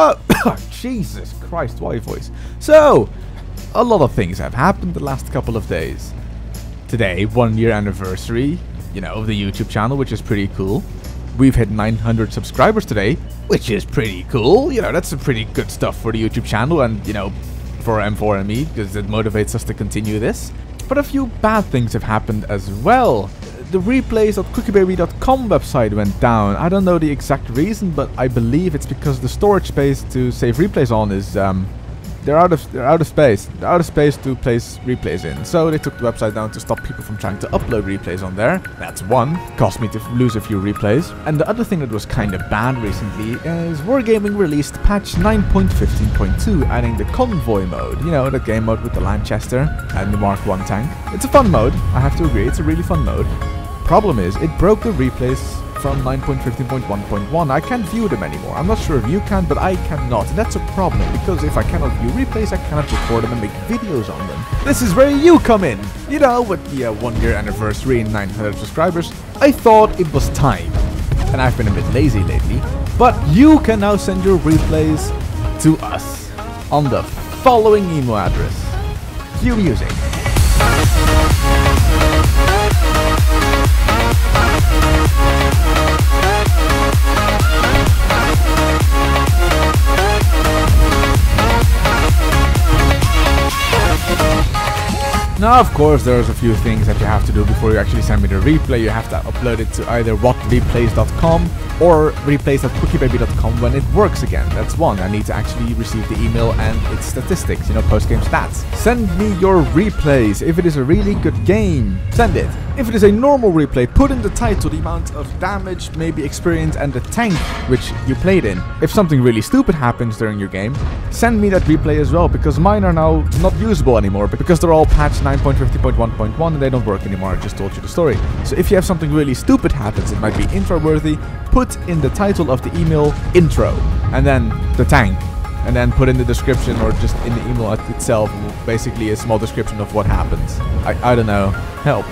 Jesus Christ, why voice? So, a lot of things have happened the last couple of days. Today, one year anniversary, you know, of the YouTube channel, which is pretty cool. We've hit 900 subscribers today, which is pretty cool. You know, that's some pretty good stuff for the YouTube channel and, you know, for M4ME, because it motivates us to continue this. But a few bad things have happened as well. The replays.cookiebaby.com website went down. I don't know the exact reason, but I believe it's because the storage space to save replays on is um, they're out of they're out of space. They're out of space to place replays in. So they took the website down to stop people from trying to upload replays on there. That's one. Cost me to lose a few replays. And the other thing that was kind of bad recently is Wargaming released patch 9.15.2, adding the convoy mode. You know, the game mode with the Lanchester and the Mark 1 tank. It's a fun mode. I have to agree. It's a really fun mode. Problem is, it broke the replays from 9.15.1.1. I can't view them anymore. I'm not sure if you can, but I cannot. And that's a problem, because if I cannot view replays, I cannot record them and make videos on them. This is where you come in! You know, with the uh, one year anniversary and 900 subscribers, I thought it was time. And I've been a bit lazy lately, but you can now send your replays to us on the following email address. Cue music. Now, of course, there's a few things that you have to do before you actually send me the replay. You have to upload it to either wotreplays.com or replays.cookiebaby.com when it works again. That's one. I need to actually receive the email and its statistics, you know, post-game stats. Send me your replays. If it is a really good game, send it. If it is a normal replay, put in the title the amount of damage, maybe experience, and the tank which you played in. If something really stupid happens during your game, send me that replay as well, because mine are now not usable anymore, because they're all patched 9.50.1.1 and they don't work anymore, I just told you the story. So if you have something really stupid happens, it might be intro-worthy, put in the title of the email intro, and then the tank, and then put in the description or just in the email itself, basically a small description of what happens. I, I don't know. Help.